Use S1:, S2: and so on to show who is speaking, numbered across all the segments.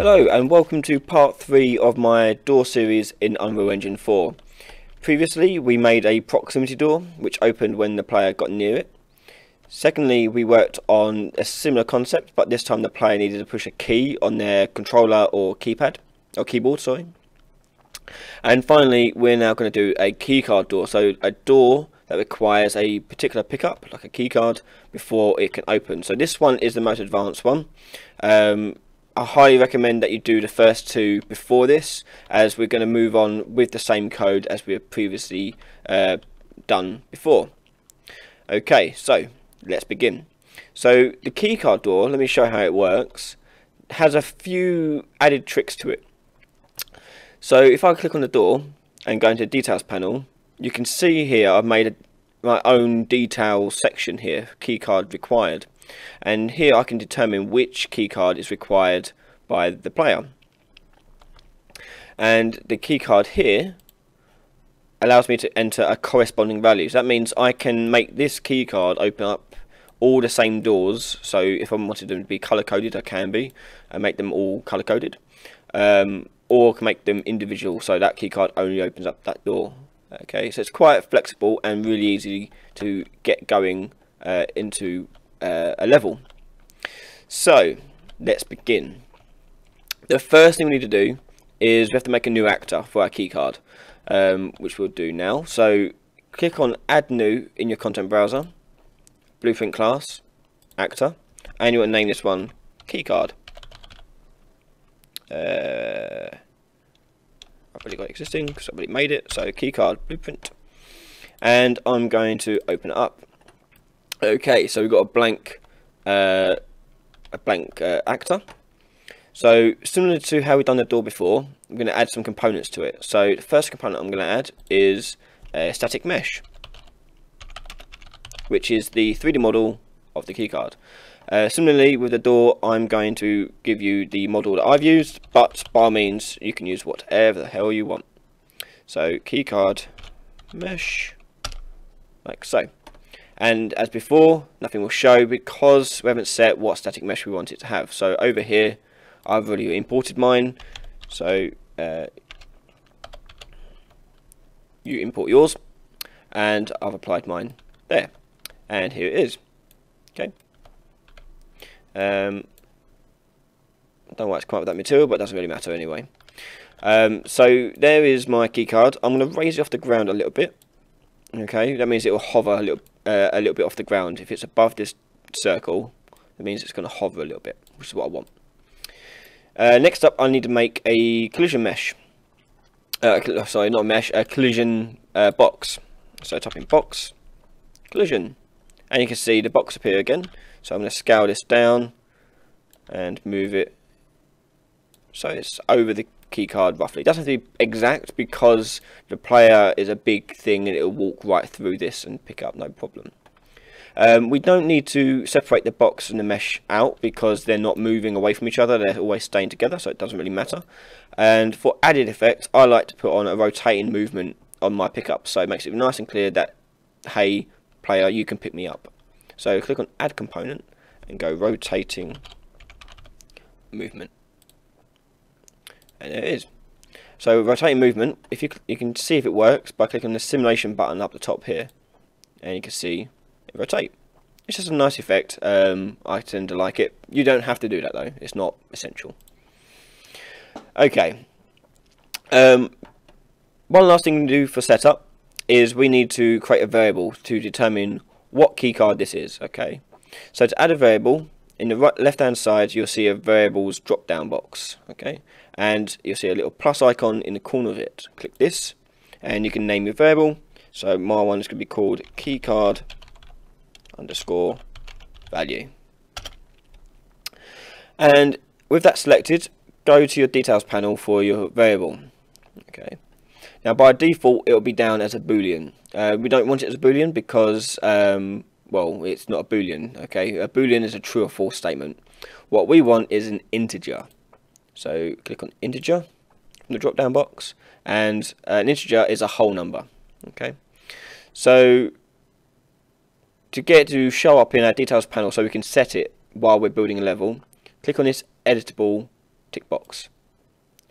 S1: Hello and welcome to part 3 of my door series in Unreal Engine 4. Previously we made a proximity door which opened when the player got near it. Secondly we worked on a similar concept but this time the player needed to push a key on their controller or keypad, or keyboard sorry. And finally we're now going to do a keycard door, so a door that requires a particular pickup like a keycard before it can open. So this one is the most advanced one. Um, I highly recommend that you do the first two before this as we're going to move on with the same code as we have previously uh, done before. Okay, so let's begin. So the keycard door, let me show how it works, has a few added tricks to it. So if I click on the door and go into the details panel, you can see here I've made a, my own detail section here, keycard required and here I can determine which keycard is required by the player. And the keycard here allows me to enter a corresponding value. So that means I can make this keycard open up all the same doors. So if I wanted them to be color coded I can be and make them all color coded um, or can make them individual. So that keycard only opens up that door. Okay so it's quite flexible and really easy to get going uh, into uh, a level. So let's begin. The first thing we need to do is we have to make a new actor for our keycard, um, which we'll do now. So click on Add New in your content browser, Blueprint class, actor, and you want to name this one keycard. Uh, I've already got existing because I've already made it. So keycard blueprint, and I'm going to open it up. Okay, so we've got a blank, uh, a blank uh, actor. So similar to how we've done the door before, I'm going to add some components to it. So the first component I'm going to add is a static mesh, which is the 3D model of the keycard. Uh, similarly with the door, I'm going to give you the model that I've used, but by all means you can use whatever the hell you want. So keycard mesh, like so and as before nothing will show because we haven't set what static mesh we want it to have. So over here I've already imported mine. So uh, you import yours. And I've applied mine there. And here it is. Okay. Um, I don't know why it's come up with that material but it doesn't really matter anyway. Um, so there is my keycard I'm going to raise it off the ground a little bit. Okay that means it will hover a little uh, a little bit off the ground. If it's above this circle it means it's going to hover a little bit which is what I want. Uh, next up I need to make a collision mesh. Uh, sorry not a mesh a collision uh, box. So type in box collision. And you can see the box appear again. So I'm going to scale this down and move it so it's over the key card roughly. It doesn't have to be exact because the player is a big thing and it'll walk right through this and pick up no problem. Um, we don't need to separate the box and the mesh out because they're not moving away from each other, they're always staying together so it doesn't really matter. And for added effect I like to put on a rotating movement on my pickup so it makes it nice and clear that hey player you can pick me up. So click on add component and go rotating movement and it is. So rotating movement, if you you can see if it works by clicking the simulation button up the top here, and you can see it rotate. It's just a nice effect. Um, I tend to like it. You don't have to do that though. It's not essential. Okay. Um, one last thing to do for setup is we need to create a variable to determine what keycard this is. Okay. So to add a variable, in the right left hand side you'll see a variables drop down box. Okay and you'll see a little plus icon in the corner of it. Click this and you can name your variable. So my one is going to be called keycard underscore value. And with that selected, go to your details panel for your variable. Okay. Now by default it will be down as a boolean. Uh, we don't want it as a boolean because um, well it's not a boolean. Okay, a boolean is a true or false statement. What we want is an integer. So click on integer from the drop down box and uh, an integer is a whole number. Okay, so to get to show up in our details panel so we can set it while we're building a level, click on this editable tick box.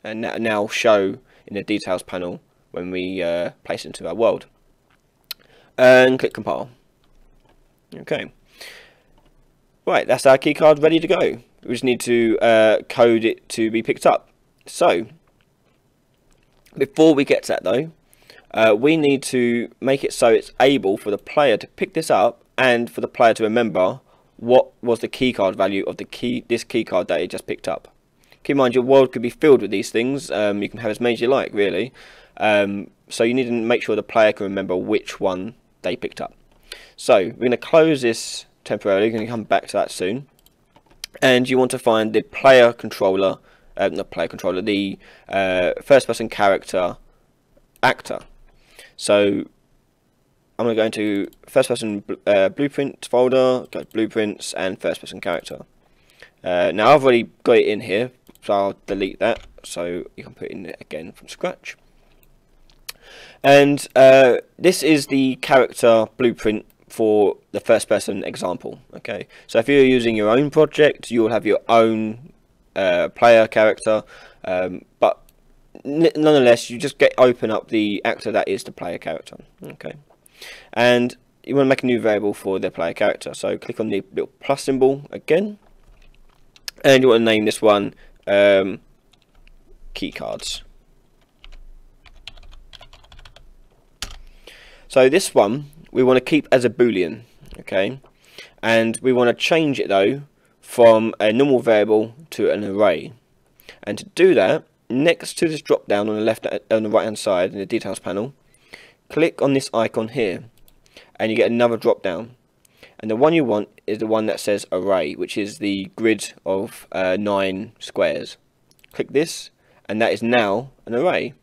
S1: And that now show in the details panel when we uh, place it into our world. And click compile. Okay. Right, that's our keycard ready to go. We just need to uh, code it to be picked up. So, before we get to that though, uh, we need to make it so it's able for the player to pick this up and for the player to remember what was the keycard value of the key this keycard that it just picked up. Keep in mind your world could be filled with these things. Um, you can have as many as you like, really. Um, so you need to make sure the player can remember which one they picked up. So we're going to close this temporarily. We're going to come back to that soon. And you want to find the player controller, uh, not player controller, the uh, first person character actor. So I'm going to go into first person uh, blueprint folder, go blueprints and first person character. Uh, now I've already got it in here, so I'll delete that so you can put in it again from scratch. And uh, this is the character blueprint for the first person example. Okay, so if you're using your own project, you'll have your own uh, player character, um, but nonetheless, you just get open up the actor that is the player character. Okay, and you want to make a new variable for the player character. So click on the little plus symbol again, and you want to name this one um, keycards. So this one we want to keep as a boolean, okay, and we want to change it though from a normal variable to an array. And to do that, next to this drop down on the left on the right hand side in the details panel, click on this icon here and you get another drop down. And the one you want is the one that says array, which is the grid of uh, nine squares. Click this and that is now an array.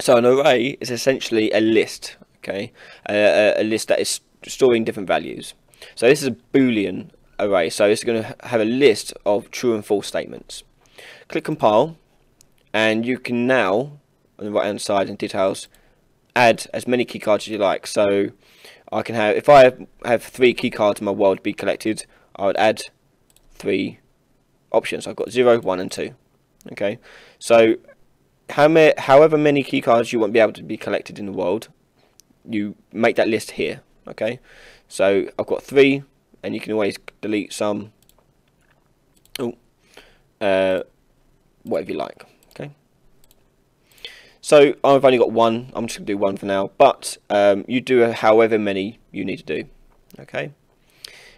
S1: So an array is essentially a list, okay, a, a list that is storing different values. So this is a boolean array, so it's going to have a list of true and false statements. Click compile and you can now on the right hand side in details add as many key cards as you like so I can have if I have, three key cards in my world to be collected I would add three options I've got 0 1 and 2 okay so how many however many keycards you want to be able to be collected in the world you make that list here okay so I've got three and you can always delete some oh uh, whatever you like okay so I've only got one. I'm just to do one for now. But um, you do however many you need to do. Okay.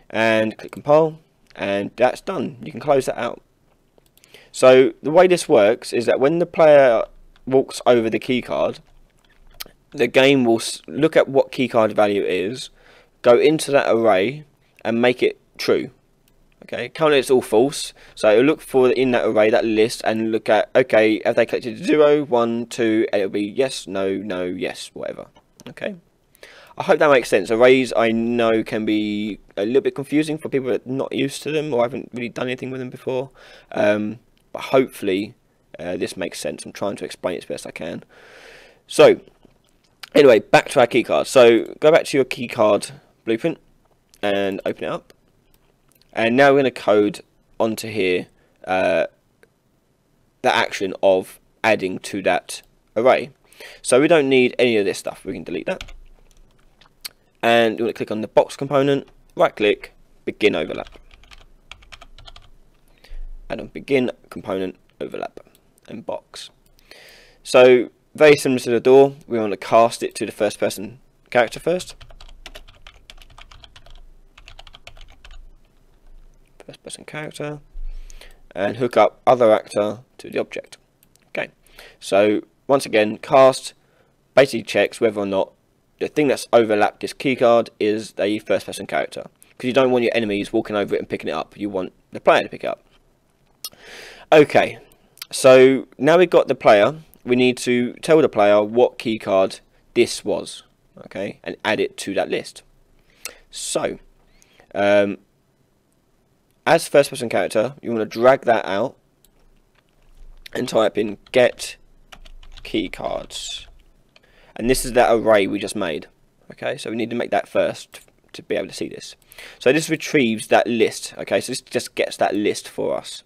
S1: And click compile. And that's done. You can close that out. So the way this works is that when the player walks over the keycard, the game will look at what keycard value is, go into that array, and make it true. Okay, currently it's all false. So it'll look for in that array, that list, and look at, okay, have they collected 0, 1, 2, and it'll be yes, no, no, yes, whatever. Okay. I hope that makes sense. Arrays I know can be a little bit confusing for people that are not used to them or haven't really done anything with them before. Um, but hopefully uh, this makes sense. I'm trying to explain it as best I can. So, anyway, back to our keycard. So, go back to your keycard blueprint and open it up. And now we're going to code onto here uh, the action of adding to that array. So we don't need any of this stuff. We can delete that. And you want to click on the box component, right click, begin overlap. And on begin component overlap and box. So very similar to the door, we want to cast it to the first person character first. first person character, and hook up other actor to the object. Okay, so once again, cast basically checks whether or not the thing that's overlapped this keycard is a first person character. Because you don't want your enemies walking over it and picking it up, you want the player to pick it up. Okay, so now we've got the player, we need to tell the player what keycard this was, okay, and add it to that list. So, um, as first person character, you want to drag that out and type in get key cards. And this is that array we just made. Okay, so we need to make that first to be able to see this. So this retrieves that list. Okay, so this just gets that list for us.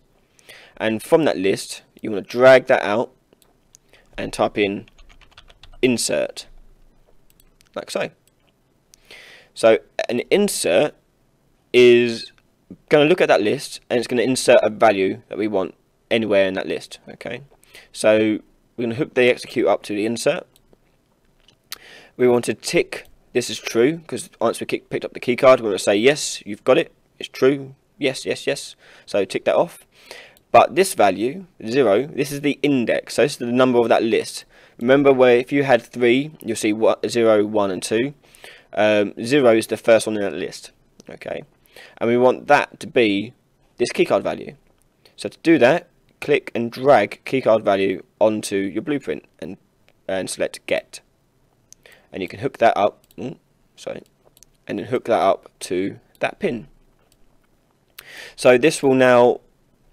S1: and from that list you want to drag that out and type in insert like so. So an insert is going to look at that list and it's going to insert a value that we want anywhere in that list okay? So we're going to hook the execute up to the insert. We want to tick this is true because once we picked up the key card we're going to say yes you've got it. It's true. Yes yes yes. So tick that off but this value zero this is the index so this is the number of that list remember where if you had three you'll see what zero one and two um, zero is the first one in that list okay and we want that to be this keycard value. So to do that, click and drag keycard value onto your blueprint and, and select get. And you can hook that up, mm, sorry, and then hook that up to that pin. So this will now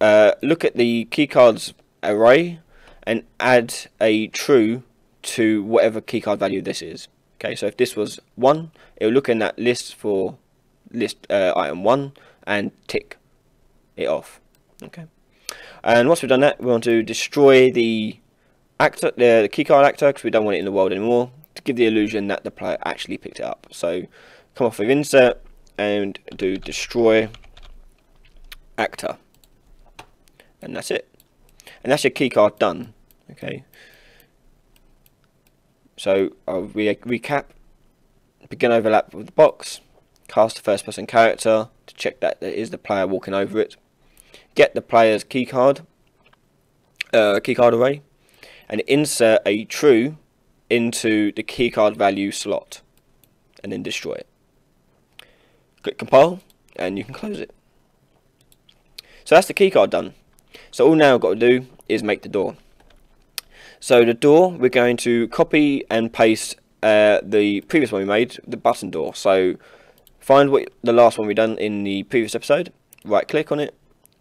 S1: uh, look at the keycards array and add a true to whatever keycard value this is. Okay, so if this was 1, it will look in that list for list uh, item 1 and tick it off. Okay. And once we've done that, we want to destroy the actor, the, the keycard actor, because we don't want it in the world anymore, to give the illusion that the player actually picked it up. So come off with insert and do destroy actor. And that's it. And that's your keycard done. Okay. So I'll re recap. Begin overlap with the box cast a first person character to check that there is the player walking over it, get the player's key keycard, uh, keycard array, and insert a true into the keycard value slot, and then destroy it. Click compile, and you can close it. So that's the keycard done. So all now I've got to do is make the door. So the door, we're going to copy and paste uh, the previous one we made, the button door. So Find what the last one we done in the previous episode, right click on it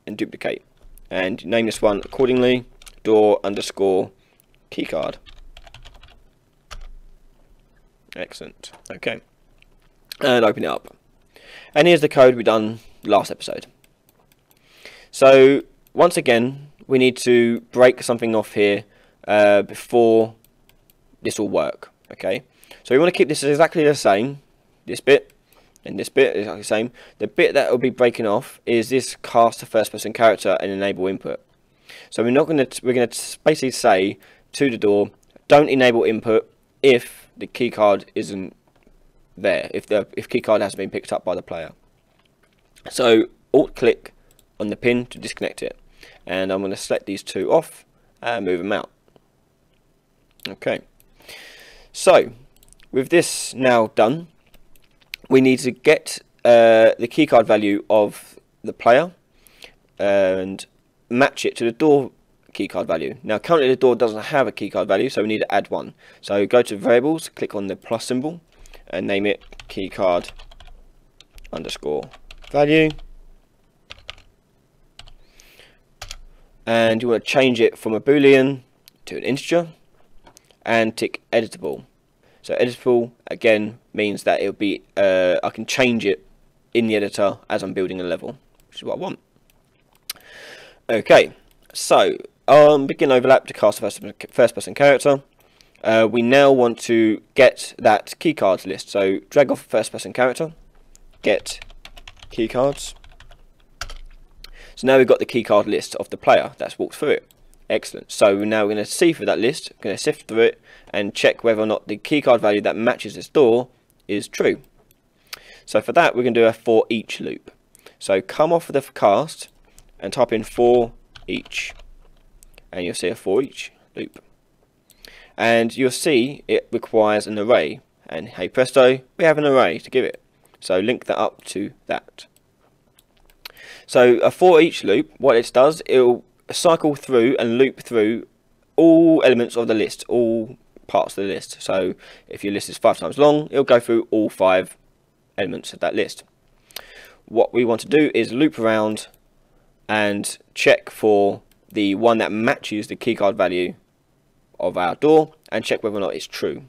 S1: and duplicate. And name this one accordingly, door underscore keycard. Excellent. Okay. And open it up. And here's the code we done last episode. So once again, we need to break something off here uh, before this will work. Okay. So we want to keep this exactly the same, this bit, and this bit is the same. The bit that will be breaking off is this cast a first person character and enable input. So we're not going to we're going to basically say to the door, don't enable input if the keycard isn't there, if the if keycard hasn't been picked up by the player. So alt click on the pin to disconnect it, and I'm going to select these two off and move them out. Okay. So with this now done, we need to get uh, the keycard value of the player and match it to the door keycard value. Now currently the door doesn't have a keycard value so we need to add one. So go to variables, click on the plus symbol and name it keycard underscore value and you want to change it from a boolean to an integer and tick editable so editable again means that it'll be uh, I can change it in the editor as I'm building a level, which is what I want. Okay, so um, begin overlap to cast first, first person character. Uh, we now want to get that keycards list. So drag off first person character, get keycards. So now we've got the keycard list of the player that's walked through it. Excellent. So now we're going to see through that list, going to sift through it and check whether or not the keycard value that matches this door is true. So for that we're going to do a for each loop. So come off of the cast and type in for each and you'll see a for each loop. And you'll see it requires an array and hey presto we have an array to give it. So link that up to that. So a for each loop what it does it'll cycle through and loop through all elements of the list, all parts of the list. So if your list is five times long, it'll go through all five elements of that list. What we want to do is loop around and check for the one that matches the keycard value of our door and check whether or not it's true.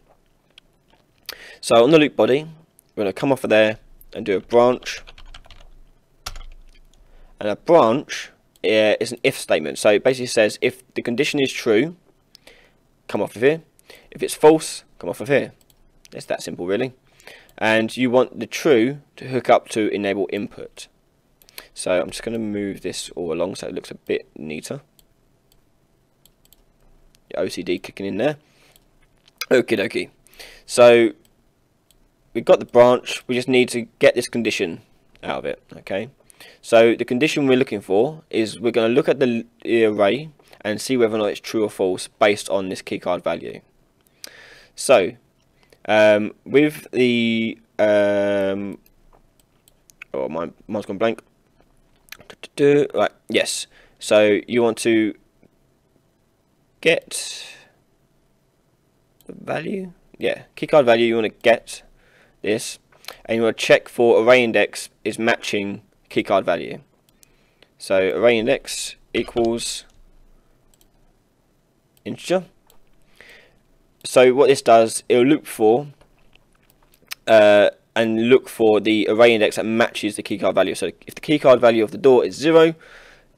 S1: So on the loop body, we're going to come off of there and do a branch. And a branch uh, is an if statement. So it basically says if the condition is true, come off of here. If it's false, come off of here. It's that simple, really. And you want the true to hook up to enable input. So I'm just going to move this all along so it looks a bit neater. OCD kicking in there. Okie dokie. So we've got the branch. We just need to get this condition out of it. Okay. So the condition we're looking for is we're going to look at the, array and see whether or not it's true or false based on this keycard value. So um, with the um, oh my mine's gone blank. Right, yes. So you want to get the value. Yeah, keycard value. You want to get this, and you want to check for array index is matching keycard value. So array index equals integer. So what this does, it'll look for uh, and look for the array index that matches the keycard value. So if the keycard value of the door is zero,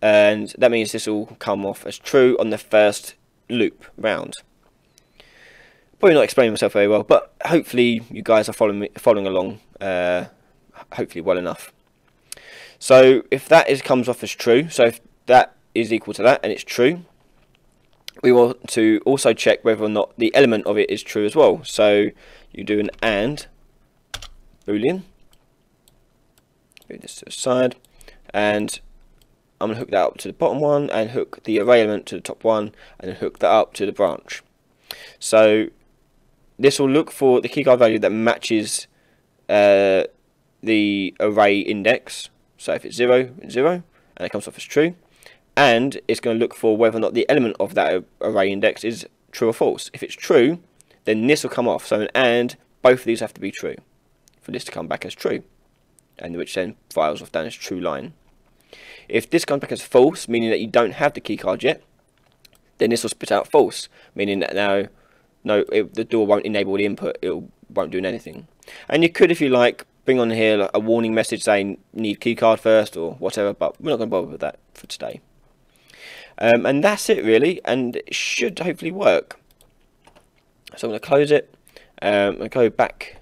S1: and that means this will come off as true on the first loop round. Probably not explaining myself very well, but hopefully you guys are following me, following along, uh, hopefully well enough. So if that is comes off as true, so if that is equal to that and it's true, we want to also check whether or not the element of it is true as well. So you do an AND boolean. Move this to the side. And I'm going to hook that up to the bottom one and hook the array element to the top one and then hook that up to the branch. So this will look for the keycard value that matches uh, the array index. So if it's 0, it's 0 and it comes off as true and it's going to look for whether or not the element of that array index is true or false. If it's true, then this will come off. So an AND, both of these have to be true for this to come back as true, and which then files off down as true line. If this comes back as false, meaning that you don't have the keycard yet, then this will spit out false, meaning that now no, it, the door won't enable the input, it won't do anything. And you could, if you like, bring on here like, a warning message saying need keycard first or whatever, but we're not going to bother with that for today. Um, and that's it really, and it should hopefully work. So I'm going to close it um, and go back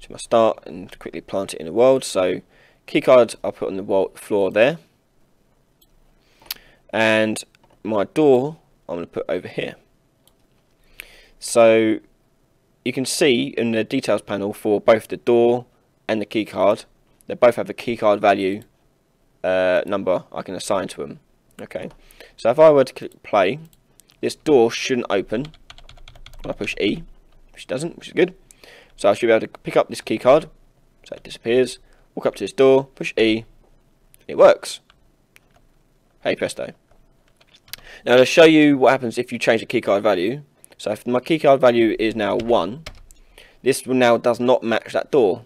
S1: to my start and quickly plant it in the world. So keycard I'll put on the floor there. And my door I'm going to put over here. So you can see in the details panel for both the door and the keycard, they both have a keycard value uh, number I can assign to them. Okay, so if I were to click play, this door shouldn't open when I push E, which it doesn't, which is good. So I should be able to pick up this key card, so it disappears, walk up to this door, push E, it works. Hey presto. Now to show you what happens if you change the keycard value, so if my keycard value is now 1, this now does not match that door.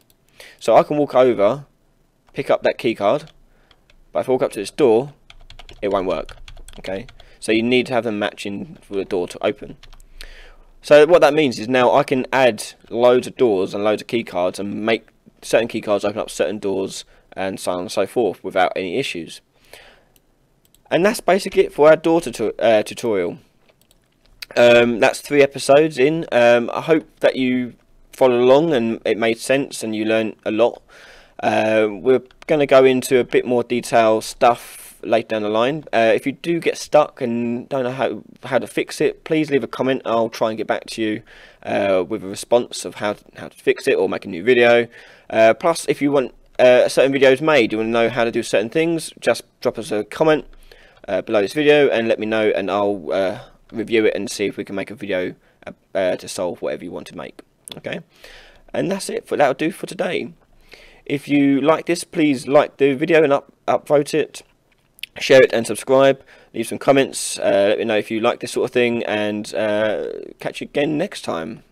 S1: So I can walk over, pick up that keycard, but if I walk up to this door, it won't work. Okay, so you need to have them matching for the door to open. So what that means is now I can add loads of doors and loads of key cards and make certain key cards open up certain doors and so on and so forth without any issues. And that's basically it for our door tuto uh, tutorial. Um, that's three episodes in. Um, I hope that you followed along and it made sense and you learned a lot. Uh, we're going to go into a bit more detail stuff later down the line. Uh, if you do get stuck and don't know how, how to fix it, please leave a comment. I'll try and get back to you uh, with a response of how, how to fix it or make a new video. Uh, plus, if you want uh, certain videos made, you want to know how to do certain things, just drop us a comment uh, below this video and let me know and I'll review it and see if we can make a video to solve whatever you want to make. Okay, and that's it. For That'll do for today. If you like this, please like the video and up upvote it. Share it and subscribe. Leave some comments. Uh, let me know if you like this sort of thing. And uh, catch you again next time